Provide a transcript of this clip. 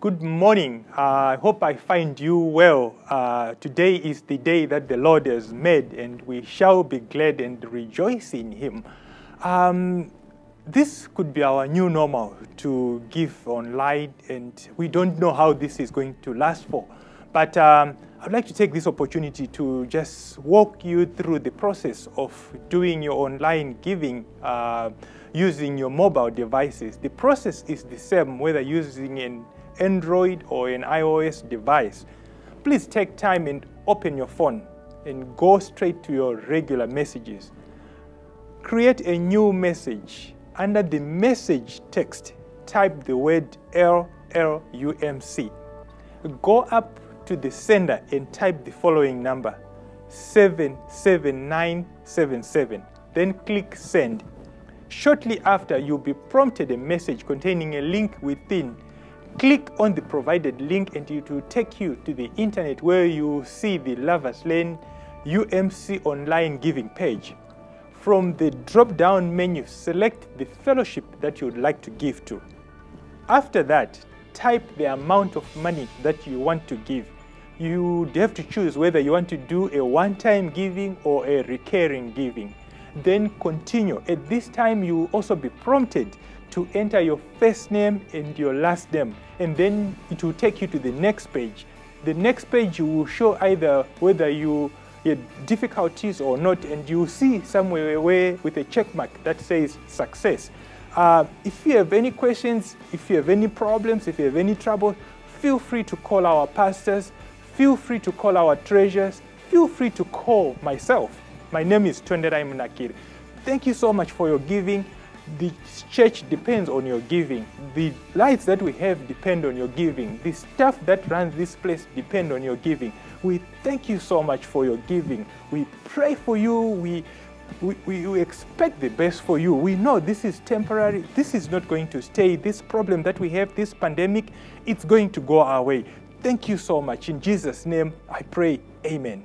Good morning. I hope I find you well. Uh, today is the day that the Lord has made, and we shall be glad and rejoice in Him. Um, this could be our new normal to give online, and we don't know how this is going to last for. But um, I'd like to take this opportunity to just walk you through the process of doing your online giving uh, using your mobile devices. The process is the same whether using an Android or an iOS device. Please take time and open your phone and go straight to your regular messages. Create a new message. Under the message text, type the word LLUMC. Go up to the sender and type the following number 77977. Then click send. Shortly after, you'll be prompted a message containing a link within. Click on the provided link and it will take you to the internet where you see the Lovers Lane UMC online giving page. From the drop down menu, select the fellowship that you would like to give to. After that, type the amount of money that you want to give. You have to choose whether you want to do a one time giving or a recurring giving. Then continue. At this time, you will also be prompted to enter your first name and your last name, and then it will take you to the next page. The next page you will show either whether you had difficulties or not, and you see somewhere where with a check mark that says success. Uh, if you have any questions, if you have any problems, if you have any trouble, feel free to call our pastors, feel free to call our treasures, feel free to call myself. My name is Tonderai Munakiri. Thank you so much for your giving. The church depends on your giving. The lights that we have depend on your giving. The staff that runs this place depend on your giving. We thank you so much for your giving. We pray for you. We, we, we, we expect the best for you. We know this is temporary. This is not going to stay. This problem that we have, this pandemic, it's going to go away. Thank you so much. In Jesus' name, I pray. Amen.